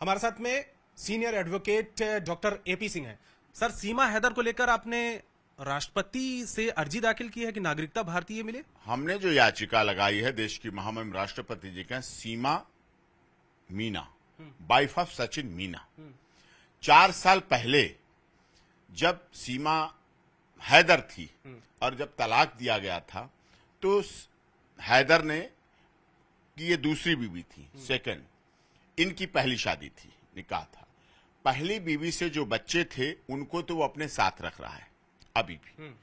हमारे साथ में senior advocate doctor AP Singh है। सर सीमा हैदर को लेकर आपने राष्ट्रपति से अर्जी दाखिल की है कि नागरिकता भारतीय मिले? हमने जो याचिका लगाई है देश की महामहिम राष्ट्रपति जी का Seema Meena. Wife of Sachin Meena. चार साल पहले जब सीमा हैदर थी और जब तलाक दिया गया था तो हैदर ने कि ये दूसरी बीवी थी सेकंड इनकी पहली शादी थी निकाह था। पहली बीवी से जो बच्चे थे उनको तो वो अपने साथ रख रहा है अभी भी।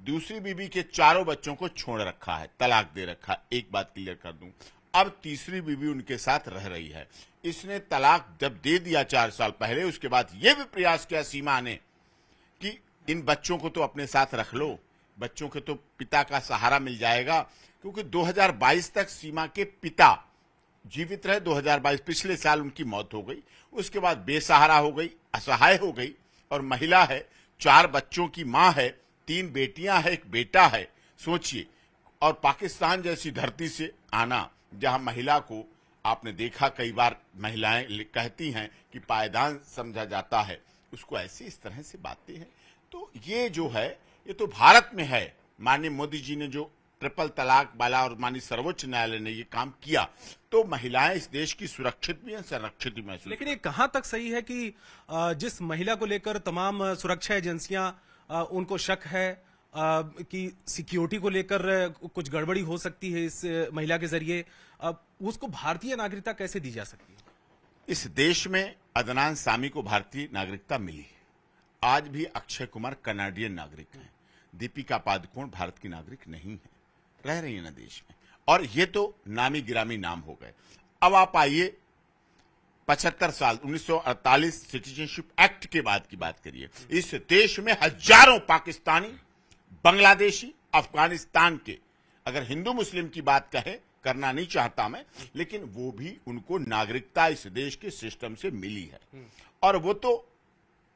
दूसरी बीवी के चारों बच्चों को छोड़ रखा है तलाक दे रखा एक बात क्लियर कर दूँ। अब तीसरी बीवी उनके साथ रह रही है। इसने तलाक जब दे दिया चार साल पहले उसके बाद यह भी प्रयास किया सीमा ने कि इन बच्चों को तो अपने साथ रख लो बच्चों के तो पिता का सहारा मिल जाएगा क्योंकि 2022 तक सीमा के पिता जीवित रहे। 2022 पिछले साल उनकी मौत हो गई। उसके बाद बेसहारा हो गई, असहाय हो गई और महिला है, चार बच्चों की माँ है, तीन बेटियाँ है, एक बेटा है। सोचिए, और पाकिस्तान जैसी धरती से आना, जहाँ महिला को आपने देखा, कई बार महिलाएँ कहती हैं कि पायदान समझा जाता है। उसको ऐसी इस तरह से बातें हैं। तो ये जो है, ये तो भारत में है। माननीय मोदी जी ने जो ट्रिपल तलाक वाला और माननीय सर्वोच्च न्यायालय ने ये काम किया। तो महिलाएँ इस देश की सुरक्षित भी हैं संरक्षित भी महसूस लेकिन ये कहाँ तक सही है कि जिस महिला को लेकर तमाम सुरक्षा एजेंसियाँ उनको शक है कि सिक्योरिटी को लेकर कुछ गड़बड़ी हो सकती है इस महिला के ज़रिए उसको भारतीय नागरिकता कैसे दी जा सकती है? इस देश में अदनान सामी को भारतीय नागरिकता मिली। आज भी अक्षय कुमार कनाडियन नागरिक हैं। दीपिका पादुकोण भारत की नागरिक नहीं है। रह रही है ना देश में। और ये तो नामी गिरामी नाम हो गए। अब आप आइए, पचहत्तर साल 1948 सिटीजनशिप एक्ट के बाद की बात करिए। इस देश में हज़ारों पाकिस्तानी, बांग्लादेशी, अफ़गानिस्तान के, अगर हिंदू मुस्लिम की बात कहे, करना नहीं चाहता मैं, लेकिन वो भी उनको नागरिकता इस देश के सिस्टम से मिली है। और वो तो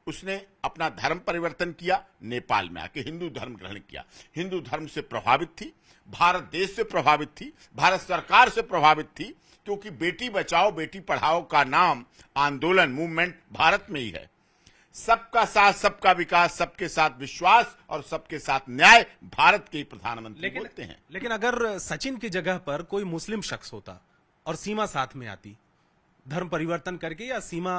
उसने अपना धर्म परिवर्तन किया नेपाल में आके हिंदू धर्म ग्रहण किया। हिंदू धर्म से प्रभावित थी भारत देश से प्रभावित थी भारत सरकार से प्रभावित थी क्योंकि बेटी बचाओ बेटी पढ़ाओ का नाम आंदोलन मूवमेंट भारत में ही है। सबका साथ सबका विकास सबके साथ विश्वास और सबके साथ न्याय भारत के प्रधानमंत्री लेकिन, बोलते हैं। लेकिन अगर सचिन की जगह पर कोई मुस्लिम शख्स होता और सीमा साथ में आती धर्म परिवर्तन करके या सीमा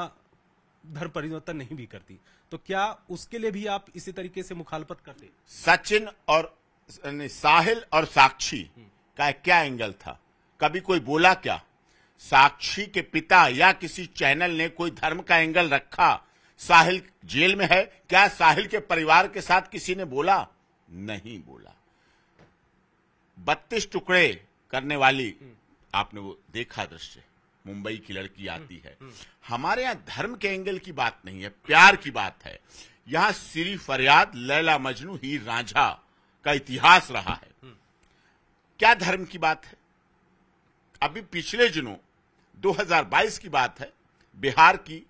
धर्म परिवर्तन नहीं भी करती। तो क्या उसके लिए भी आप इसी तरीके से मुखालपत करते? सचिन और साहिल और साक्षी का क्या एंगल था? कभी कोई बोला क्या? साक्षी के पिता या किसी चैनल ने कोई धर्म का एंगल रखा? साहिल जेल में है? क्या साहिल के परिवार के साथ किसी ने बोला? नहीं बोला। बत्तीस टुकड़े करने वाली आपने वो देखा दृश्य। मुंबई की लड़की आती है। हमारे यहाँ धर्म के एंगल की बात नहीं है प्यार की बात है। यहाँ सिरी फरियाद लैला मजनू ही रांझा का इतिहास रहा है। क्या धर्म की बात है? अभी पिछले दिनों 2022 की बात है बिहार की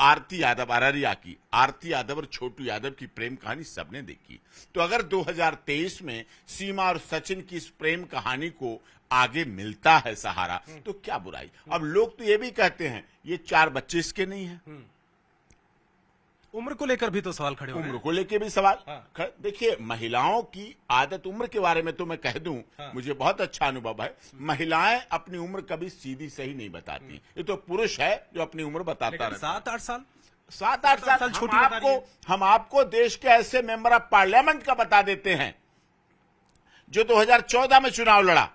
आरती यादव अररिया की आरती यादव और छोटू यादव की प्रेम कहानी सबने देखी। तो अगर 2023 में सीमा और सचिन की इस प्रेम कहानी को आगे मिलता है सहारा। तो क्या बुराई? अब लोग तो ये भी कहते हैं ये चार बच्चे इसके नहीं है। उम्र को लेकर भी तो सवाल खड़े उम्र को लेकर भी सवाल हाँ। देखिए महिलाओं की आदत उम्र के बारे में तो मैं कह दूँ हाँ। मुझे बहुत अच्छा अनुभव है। महिलाएँ अपनी उम्र कभी सीधी सही नहीं बताती। ये तो पुरुष है जो अपनी उम्र बताता है। सात आठ साल? सात आठ साल, साल हम आपको हम आपको देश के ऐसे मेंबर ऑफ़ पार्लियामेंट का बता देते हैं जो 2014 में चुनाव लड़ा।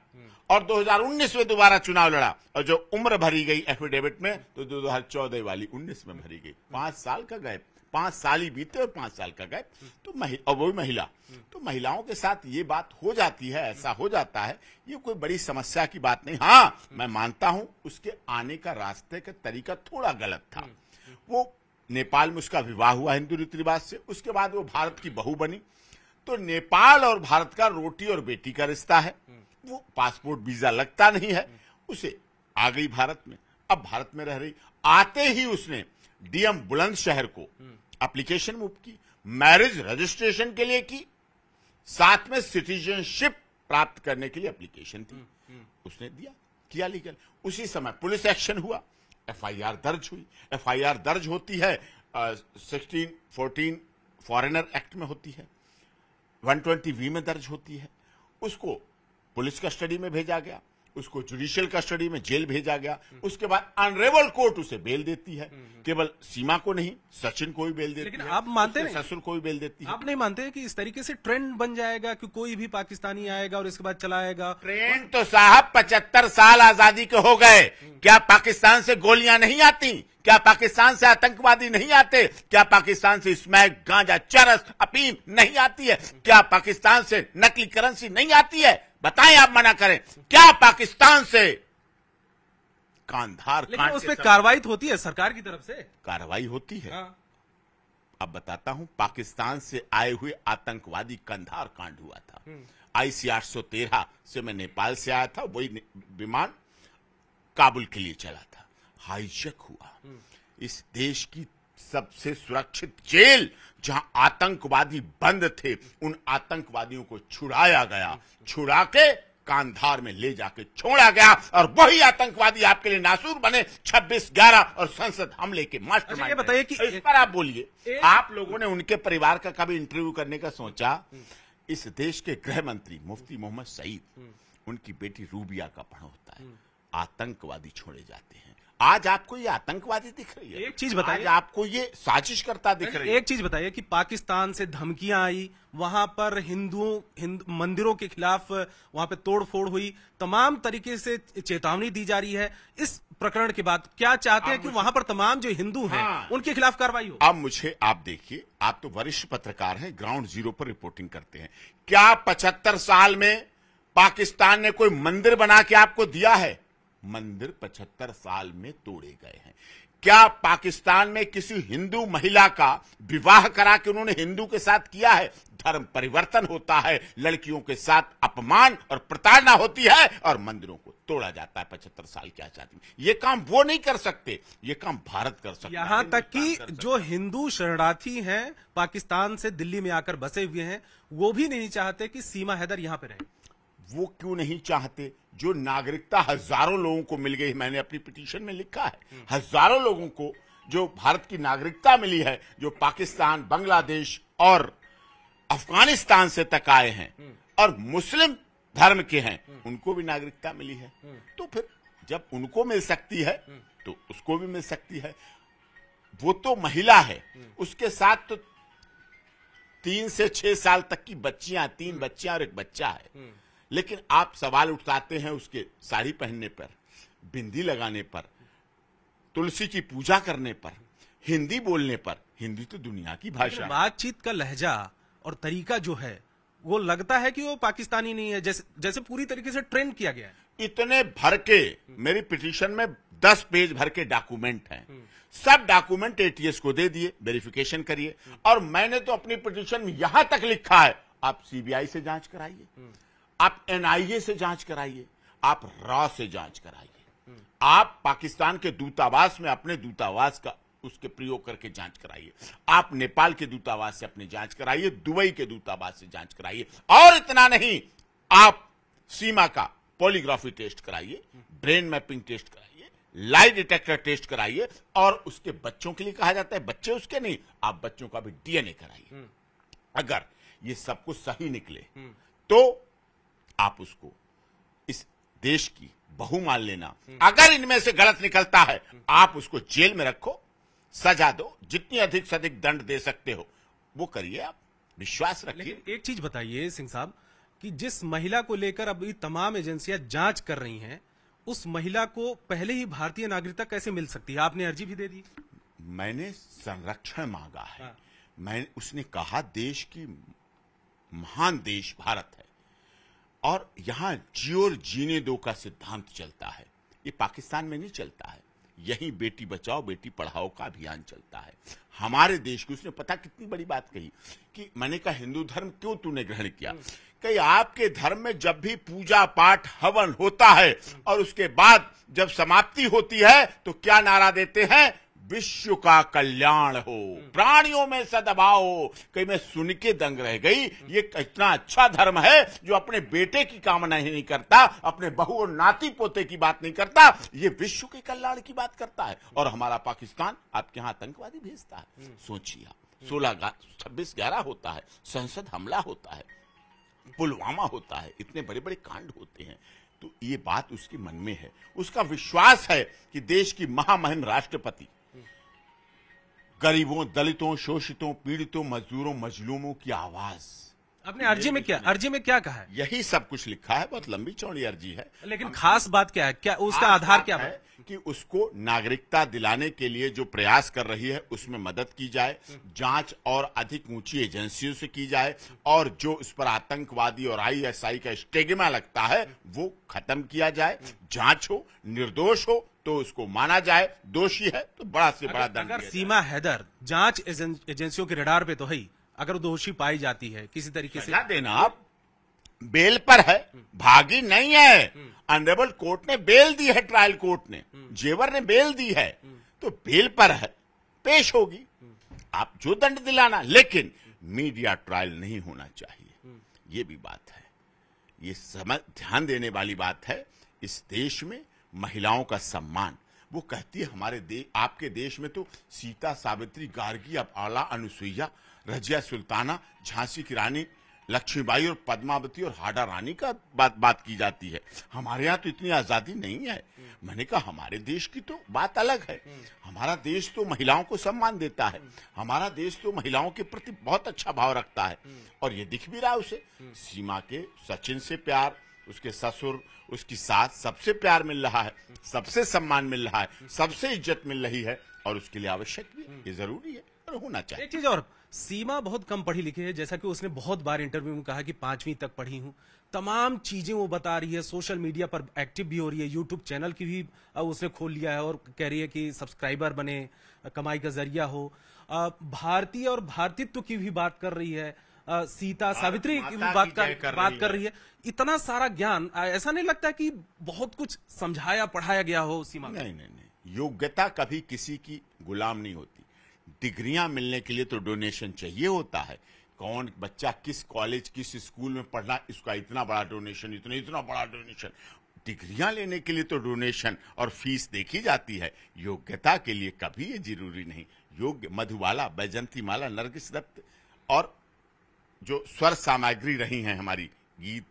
और 2019 में दोबारा चुनाव लड़ा। और जो उम्र भरी गई एफिडेविट में तो 2014 वाली 19 में भरी गई। पाँच साल का गैप। पाँच साल ही बीते और पाँच साल का गैप। तो और वो महिला। तो महिलाओं के साथ ये बात हो जाती है, ऐसा हो जाता है, ये कोई बड़ी समस्या की बात नहीं। हाँ मैं मानता हूँ उसके आने का रास्ते का तरीका थोड़ा गलत था। वो नेपाल में उसका विवाह हुआ हिंदू रीति रिवाज से। उसके बाद वो भारत की बहू बनी। तो नेपाल और भारत का रोटी और बेटी का रिश्ता है। वो पासपोर्ट वीज़ा लगता नहीं है, उसे आ गई भारत में। अब भारत में रह रही, आते ही उसने डीएम बुलंदशहर को एप्लीकेशन मूव की मैरिज रजिस्ट्रेशन के लिए की, साथ में सिटीजनशिप प्राप्त करने के लिए एप्लीकेशन थी उसने दिया, किया लीगल उसी समय पुलिस एक्शन हुआ एफआईआर दर्ज हुई। एफआईआर दर्ज होती है सिक्सटीन फोर्टीन फॉरेनर एक्ट में होती है। 120 वी में दर्ज होती है। उसको पुलिस कस्टडी में भेजा गया उसको जुडिशियल कस्टडी में जेल भेजा गया उसके बाद अनरेबल कोर्ट उसे बेल देती है। केवल सीमा को नहीं सचिन को भी बेल देती लेकिन है आप मानते नहीं? ससुर को भी बेल देती है। आप नहीं मानते कि इस तरीके से ट्रेंड बन जाएगा कि कोई भी पाकिस्तानी आएगा और इसके बाद चला आएगा ट्रेन तो साहब पचहत्तर साल आज़ादी के हो गए। क्या पाकिस्तान से गोलियाँ नहीं आती? क्या पाकिस्तान से आतंकवादी नहीं आते? क्या पाकिस्तान से स्मैक गांजा चरस अपीम नहीं आती है? क्या पाकिस्तान से नकली करेंसी नहीं आती है? बताएँ आप मना करें। क्या पाकिस्तान से कांधार लेकिन उस पर कार्रवाई तो होती है सरकार की तरफ़ से। कार्रवाई होती है। हाँ। अब बताता हूँ पाकिस्तान से आए हुए आतंकवादी कंधार कांड हुआ था। आईसी 813 से मैं नेपाल से आया था वही विमान काबुल के लिए चला था। हाईजैक हुआ। इस देश की सबसे सुरक्षित जेल जहाँ आतंकवादी बंद थे उन आतंकवादियों को छुड़ाया गया। छुड़ा के कांधार में ले जाके छोड़ा गया और वही आतंकवादी आपके लिए नासूर बने 26 11 और संसद हमले के मास्टर अच्छा, ये बताइए कि- इस पर आप बोलिए। आप लोगों ने उनके परिवार का कभी इंटरव्यू करने का सोचा? इस देश के गृह मंत्री मुफ्ती मोहम्मद सईद उनकी बेटी रूबिया का पढ़ होता है। आतंकवादी छोड़े जाते हैं। आज आपको ये आतंकवादी दिख रही है। एक चीज़ बताइए। आज आपको ये साजिश करता दिख रही है। एक चीज़ बताइए कि पाकिस्तान से धमकियाँ आई वहाँ पर हिंदुओं हिंदू मंदिरों के खिलाफ वहाँ पे तोड़फोड़ हुई। तमाम तरीके से चेतावनी दी जा रही है। इस प्रकरण के बाद क्या चाहते हैं कि वहाँ पर तमाम जो हिंदू हैं हाँ। उनके खिलाफ कार्रवाई हो? अब मुझे आप देखिए आप तो वरिष्ठ पत्रकार हैं ग्राउंड ज़ीरो पर रिपोर्टिंग करते हैं। क्या पचहत्तर साल में पाकिस्तान ने कोई मंदिर बना के आपको दिया है? मंदिर पचहत्तर साल में तोड़े गए हैं। क्या पाकिस्तान में किसी हिंदू महिला का विवाह करा के उन्होंने हिंदू के साथ किया है? धर्म परिवर्तन होता है लड़कियों के साथ अपमान और प्रताड़ना होती है और मंदिरों को तोड़ा जाता है पचहत्तर साल की आज़ादी में। ये काम वो नहीं कर सकते ये काम भारत कर सकता है। यहाँ तक कि। जो हिंदू शरणार्थी हैं पाकिस्तान से दिल्ली में आकर बसे हुए हैं वो भी नहीं चाहते कि सीमा हैदर यहाँ पे रहे। वो क्यों नहीं चाहते? जो नागरिकता हज़ारों लोगों को मिल गई मैंने अपनी पिटीशन में लिखा है। हज़ारों लोगों को जो भारत की नागरिकता मिली है, जो पाकिस्तान, बांग्लादेश और अफ़गानिस्तान से तक आए हैं और मुस्लिम धर्म के हैं, उनको भी नागरिकता मिली है। तो फिर जब उनको मिल सकती है तो उसको भी मिल सकती है। वो तो महिला है, उसके साथ तो तीन से छह साल तक की बच्चियाँ तीन बच्चियाँ और एक बच्चा है। लेकिन आप सवाल उठाते हैं उसके साड़ी पहनने पर बिंदी लगाने पर तुलसी की पूजा करने पर हिंदी बोलने पर हिंदी तो दुनिया की भाषा बातचीत का लहजा और तरीका जो है वो लगता है कि वो पाकिस्तानी नहीं है जैसे जैसे पूरी तरीके से ट्रेंड किया गया है। इतने भर के मेरी पिटीशन में दस पेज भर के डॉक्यूमेंट हैं। सब डॉक्यूमेंट एटीएस को दे दिए वेरिफिकेशन करिए। और मैंने तो अपनी पिटीशन में यहाँ तक लिखा है आप सीबीआई से जाँच कराइए। आप एनआईए से जाँच कराइए आप रॉ से जाँच कराइए। आप पाकिस्तान के दूतावास में अपने दूतावास का उसके प्रयोग करके जाँच कराइए। आप नेपाल के दूतावास से अपनी जाँच कराइए दुबई के दूतावास से जाँच कराइए। और इतना नहीं आप सीमा का पॉलीग्राफी टेस्ट कराइए ब्रेन मैपिंग टेस्ट कराइए लाई डिटेक्टर टेस्ट कराइए और उसके बच्चों के लिए कहा जाता है बच्चे उसके नहीं आप बच्चों का भी डीएनए कराइए। अगर ये सब कुछ सही निकले तो आप उसको। इस देश की बहू मान लेना। अगर इनमें से गलत निकलता है आप उसको जेल में रखो सजा दो जितनी अधिक से अधिक दंड दे सकते हो। वो करिए आप विश्वास रखिए। एक चीज़ बताइए सिंह साहब कि जिस महिला को लेकर अभी तमाम एजेंसियाँ जाँच कर रही हैं उस महिला को पहले ही भारतीय नागरिकता कैसे मिल सकती है? आपने अर्जी भी दे दी। मैंने संरक्षण मांगा है। हाँ। मैं उसने कहा देश की महान देश भारत है। और यहाँ जियो और जीने दो का सिद्धांत चलता है। ये पाकिस्तान में नहीं चलता है। यही बेटी बचाओ बेटी पढ़ाओ का अभियान चलता है। हमारे देश की उसने पता कितनी बड़ी बात कही कि मैंने कहा हिंदू धर्म क्यों तूने ग्रहण किया? कही आपके धर्म में जब भी पूजा पाठ हवन होता है और उसके बाद जब समाप्ति होती है तो क्या नारा देते हैं? विश्व का कल्याण हो। प्राणियों में सदभाव हो। कहीं मैं सुन के दंग रह गई। ये इतना अच्छा धर्म है जो अपने बेटे की कामना ही नहीं करता अपने बहू और नाती पोते की बात नहीं करता। ये विश्व के कल्याण की बात करता है। और हमारा पाकिस्तान आपके यहाँ आतंकवादी भेजता है। सोचिए आप। सोलह छब्बीस ग्यारह होता है। संसद हमला होता है। पुलवामा होता है। इतने बड़े बड़े कांड होते हैं। तो ये बात उसके मन में है। उसका विश्वास है कि देश की महामहिम राष्ट्रपति गरीबों दलितों शोषितों पीड़ितों मजदूरों मजलूमों की आवाज़। आपने अर्जी में क्या अर्जी में क्या कहा है? यही सब कुछ लिखा है बहुत लंबी चौड़ी अर्जी है। लेकिन खास बात क्या है? क्या उसका आधार क्या है है? कि उसको नागरिकता दिलाने के लिए जो प्रयास कर रही है उसमें मदद की जाए जाँच और अधिक ऊँची एजेंसियों से की जाए और जो उस पर आतंकवादी और आईएसआई का स्टेगमा लगता है वो खत्म किया जाए। जाँच हो निर्दोष हो तो उसको माना जाए दोषी है तो बड़ा से बड़ा दंड अगर सीमा हैदर जाँच एजेंसियों के रडार पे तो है ही। अगर दोषी पाई जाती है किसी तरीके से देना आप। बेल पर है भागी नहीं है। ऑनरेबल कोर्ट ने बेल दी है ट्रायल कोर्ट ने। जेवर ने बेल दी है। तो बेल पर है पेश होगी। आप जो दंड दिलाना लेकिन मीडिया ट्रायल नहीं होना चाहिए। ये भी बात है। ये समझ ध्यान देने वाली बात है इस देश में महिलाओं का सम्मान। वो कहती है, हमारे देश आपके देश में तो सीता, सावित्री, गार्गी, अब आला, अनुसुईया, रजिया, सुल्ताना, झांसी की रानी, लक्ष्मीबाई और पद्मावती और हाडा रानी का बात बात की जाती है। हमारे यहाँ तो इतनी आज़ादी नहीं है। मैंने कहा, हमारे देश की तो बात अलग है। हमारा देश तो महिलाओं को सम्मान देता है। हमारा देश तो महिलाओं के प्रति बहुत अच्छा भाव रखता है। और ये दिख भी रहा है उसे। सीमा के सचिन से प्यार उसके ससुर, उसकी सास सबसे प्यार मिल रहा है, सबसे सम्मान मिल रहा है, सबसे इज़्ज़त मिल रही है और उसके लिए आवश्यक भी ये ज़रूरी है और होना चाहिए। एक चीज़ और, सीमा बहुत कम पढ़ी लिखी है, जैसा कि उसने बहुत बार इंटरव्यू में कहा कि पांचवी तक पढ़ी हूँ। तमाम चीज़ें वो बता रही है सोशल मीडिया पर एक्टिव भी हो रही है यूट्यूब चैनल की भी उसने खोल लिया है और कह रही है कि सब्सक्राइबर बने कमाई का ज़रिया हो। भारतीय और भारतीत्व की भी बात कर रही है सीता सावित्री की बात कर, कर बात रही कर रही है। इतना सारा ज्ञान ऐसा नहीं लगता कि बहुत कुछ समझाया पढ़ाया गया हो सीमा नहीं नहीं नहीं। योग्यता कभी किसी की गुलाम नहीं होती। डिग्रियाँ मिलने के लिए तो डोनेशन चाहिए होता है। कौन बच्चा किस कॉलेज किस स्कूल में पढ़ना इसका इतना बड़ा डोनेशन इतना इतना बड़ा डोनेशन। डिग्रियाँ लेने के लिए तो डोनेशन और फ़ीस देखी जाती है। योग्यता के लिए कभी ये ज़रूरी नहीं। योग्य मधुबाला बैजंती माला नरगिस दत्त और जो स्वर सामग्री रही हैं हमारी गीत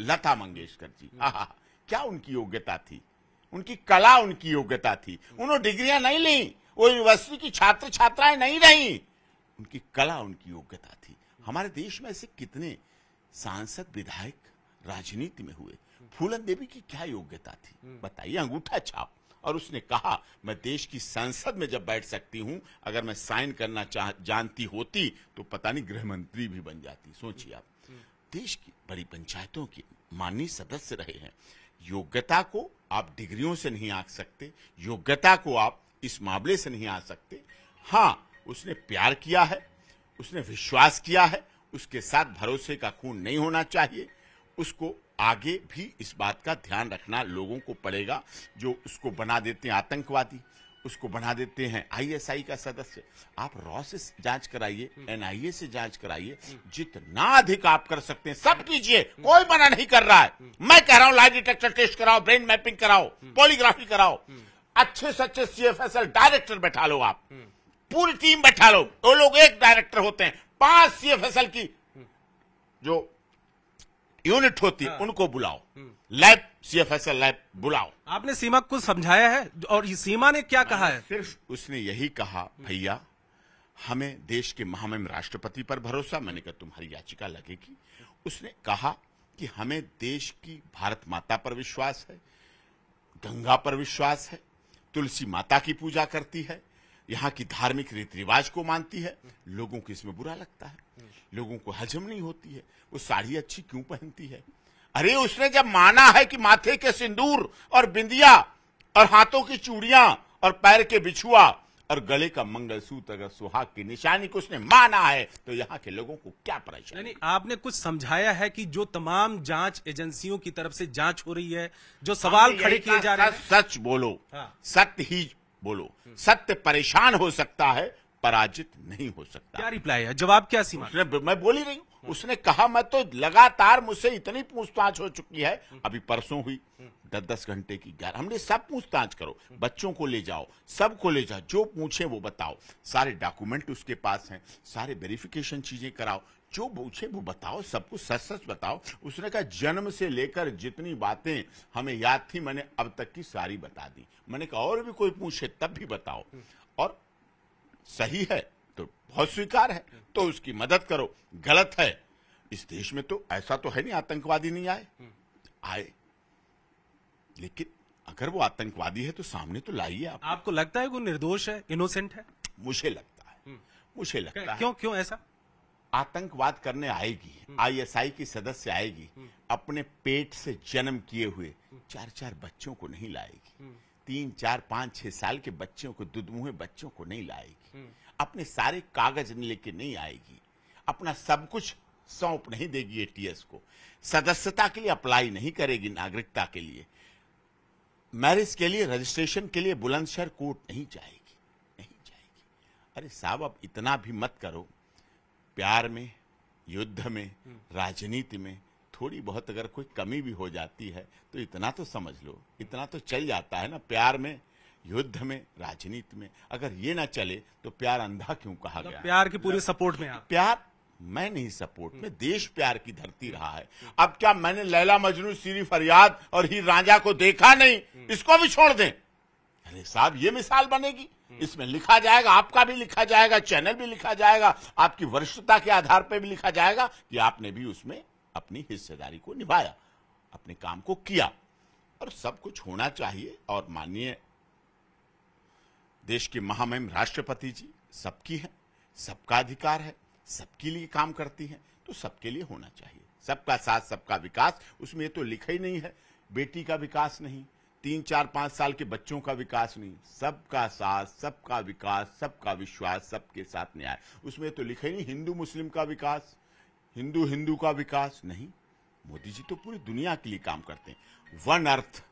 लता मंगेशकर जी। आहा क्या उनकी योग्यता थी? उनकी कला उनकी योग्यता थी। उन्होंने डिग्रियाँ नहीं ली वो यूनिवर्सिटी की छात्र छात्राएँ नहीं रही। उनकी कला उनकी योग्यता थी। हमारे देश में ऐसे कितने सांसद विधायक राजनीति में हुए। फूलन देवी की क्या योग्यता थी? बताइए अंगूठा छाप। और उसने कहा, मैं देश की संसद में जब बैठ सकती हूँ, अगर मैं साइन करना चाह, जानती होती तो पता नहीं गृह मंत्री भी बन जाती। सोचिए आप। देश की बड़ी पंचायतों की माननीय सदस्य रहे हैं। योग्यता को आप डिग्रियों से नहीं आ सकते, योग्यता को आप इस मामले से नहीं आ सकते। हाँ उसने प्यार किया है, उसने विश्वास किया है, उसके साथ भरोसे का खून नहीं होना चाहिए, उसको आगे भी इस बात का ध्यान रखना लोगों को पड़ेगा जो उसको बना देते हैं आतंकवादी उसको बना देते हैं आईएसआई का सदस्य। आप रॉ से जाँच कराइए एनआईए से जाँच कराइए जितना अधिक आप कर सकते हैं सब कीजिए कोई मना नहीं कर रहा है। मैं कह रहा हूँ लाई डिटेक्टर टेस्ट कराओ ब्रेन मैपिंग कराओ पॉलीग्राफी कराओ। अच्छे से अच्छे सीएफएसएल डायरेक्टर बैठा लो आप। पूरी टीम बैठा लो। वो लोग एक डायरेक्टर होते हैं पाँच सीएफएसएल की जो यूनिट होती है उनको बुलाओ। लैब सीएफएसएल लैब बुलाओ। आपने सीमा को समझाया है? और ये सीमा ने क्या कहा है? सिर्फ़ उसने यही कहा भैया हमें देश के महामहिम राष्ट्रपति पर भरोसा मैंने कहा तुम्हारी याचिका लगेगी। उसने कहा कि हमें देश की भारत माता पर विश्वास है गंगा पर विश्वास है तुलसी माता की पूजा करती है यहाँ की धार्मिक रीति रिवाज को मानती है। लोगों को इसमें बुरा लगता है। लोगों को हजम नहीं होती है। वो साड़ी अच्छी क्यों पहनती है? अरे उसने जब माना है कि माथे के सिंदूर और बिंदिया और हाथों की चूड़ियाँ और पैर के बिछुआ और गले का मंगलसूत्र अगर सुहाग की निशानी को उसने माना है तो यहाँ के लोगों को क्या परेशानी? यानी आपने कुछ समझाया है कि जो तमाम जाँच एजेंसियों की तरफ़ से जाँच हो रही है जो सवाल खड़े यही किए जा रहे हैं। सच बोलो। हाँ। सत्य ही बोलो। सत्य परेशान हो सकता है पराजित नहीं हो सकता। क्या रिप्लाई है? जवाब क्या सीमा? उसने मैं बोल ही रही हूँ। उसने कहा मैं तो लगातार मुझसे इतनी पूछताछ हो चुकी है। अभी परसों हुई दस दस घंटे की ग्यारह। हमने सब पूछताछ करो। बच्चों को ले जाओ सबको ले जाओ जो पूछे वो बताओ। सारे डॉक्यूमेंट उसके पास हैं सारे वेरिफिकेशन चीज़ें कराओ। जो पूछे वो बताओ सब कुछ सच सच बताओ। उसने कहा जन्म से लेकर जितनी बातें हमें याद थी मैंने अब तक की सारी बता दी। मैंने कहा और भी कोई पूछे तब भी बताओ। और सही है तो बहुत स्वीकार है तो उसकी मदद करो। गलत है। इस देश में तो ऐसा तो है नहीं आतंकवादी नहीं आए। आए। लेकिन अगर वो आतंकवादी है तो सामने तो लाइए आप। आपको लगता है वो निर्दोष है इनोसेंट है? मुझे लगता है। मुझे लगता है। क्यों क्यों ऐसा? आतंकवाद करने आएगी आईएसआई की सदस्य आएगी अपने पेट से जन्म किए हुए चार चार बच्चों को नहीं लाएगी। तीन चार पाँच छह साल के बच्चों को दुधमुहे बच्चों को नहीं लाएगी। अपने सारे कागज़ लेके नहीं आएगी। अपना सब कुछ सौंप नहीं देगी एटीएस को। सदस्यता के लिए अप्लाई नहीं करेगी नागरिकता के लिए। मैरिज के लिए रजिस्ट्रेशन के लिए बुलंदशहर कोर्ट नहीं जाएगी। नहीं जाएगी। अरे साहब अब इतना भी मत करो। प्यार में युद्ध में राजनीति में थोड़ी बहुत अगर कोई कमी भी हो जाती है तो इतना तो समझ लो इतना तो चल जाता है ना प्यार में युद्ध में राजनीति में। अगर ये ना चले तो प्यार अंधा क्यों कहा गया? प्यार की पूरी सपोर्ट में आप। प्यार मैं नहीं सपोर्ट में देश प्यार की धरती रहा है। अब क्या मैंने लैला मजनू सीरी फरियाद और ही राजा को देखा नहीं? इसको भी छोड़ दें। अरे साहब ये मिसाल बनेगी। इसमें लिखा जाएगा, आपका भी लिखा जाएगा, चैनल भी लिखा जाएगा, आपकी वरिष्ठता के आधार पर भी लिखा जाएगा कि आपने भी उसमें अपनी हिस्सेदारी को निभाया, अपने काम को किया। और सब कुछ होना चाहिए और माननीय देश के महामहिम राष्ट्रपति जी सबकी है, सबका अधिकार है, सबके लिए काम करती हैं तो सबके लिए होना चाहिए। सबका साथ, सबका विकास, उसमें तो लिखा ही नहीं है, बेटी का विकास नहीं तीन, चार, पाँच साल के बच्चों का विकास नहीं। सबका साथ, सबका विकास, सबका विश्वास, सबके साथ न्याय। उसमें तो लिखे नहीं, हिंदू, मुस्लिम का विकास, हिंदू हिंदू का विकास। नहीं, मोदी जी तो पूरी दुनिया के लिए काम करते हैं। One earth,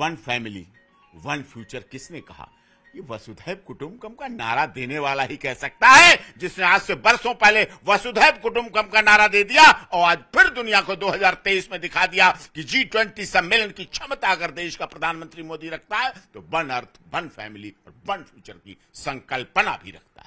one family, one future किसने कहा? ये वसुधैव कुटुम्बकम का नारा देने वाला ही कह सकता है, जिसने आज से बरसों पहले वसुधैव कुटुम्बकम का नारा दे दिया और आज फिर दुनिया को 2023 में दिखा दिया कि जी ट्वेंटी सम्मेलन की क्षमता अगर देश का प्रधानमंत्री मोदी रखता है तो वन अर्थ, वन फैमिली और वन फ्यूचर की संकल्पना भी रखता है।